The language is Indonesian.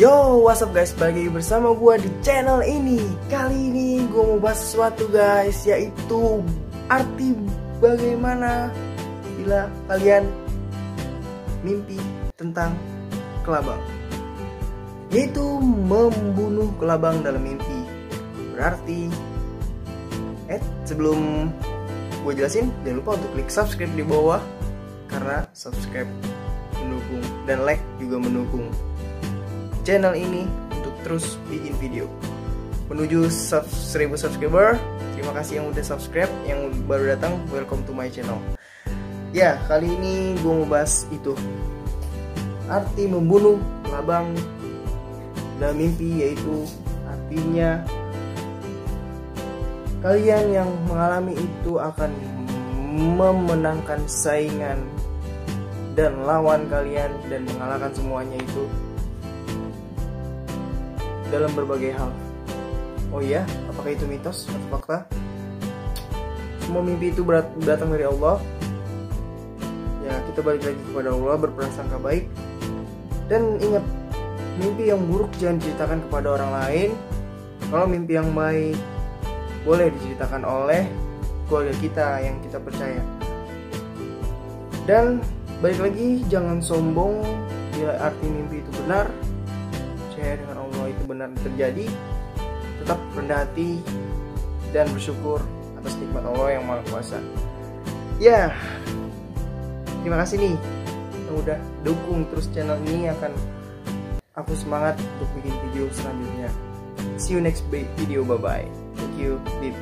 Yo, what's up guys? Lagi bersama gue di channel ini. Kali ini gue mau bahas sesuatu guys Yaitu arti bagaimana Bila kalian mimpi tentang kelabang. Yaitu membunuh kelabang dalam mimpi. Berarti Eh, sebelum gue jelasin Jangan lupa untuk klik subscribe di bawah. Karena subscribe mendukung dan like juga mendukung channel ini untuk terus bikin video. Menuju sub 1000 subscriber terima kasih yang udah subscribe yang baru datang welcome to my channel. Ya kali ini gue mau bahas itu. Arti membunuh labang dalam mimpi yaitu artinya kalian yang mengalami itu akan memenangkan saingan dan lawan kalian dan mengalahkan semuanya itu dalam berbagai hal. Oh iya, apakah itu mitos atau fakta? Semua mimpi itu berat, datang dari Allah. Ya, kita balik lagi kepada Allah, berprasangka baik. Dan ingat, mimpi yang buruk jangan diceritakan kepada orang lain. Kalau mimpi yang baik boleh diceritakan oleh keluarga kita yang kita percaya. Dan balik lagi, jangan sombong bila arti mimpi itu benar. Percaya dengan Allah itu benar terjadi. Tetap rendah hati dan bersyukur atas nikmat Allah yang Maha Kuasa. Ya, terima kasih nih yang udah dukung terus channel ini akan aku semangat untuk bikin video selanjutnya. See you next video, bye bye. Thank you, Deep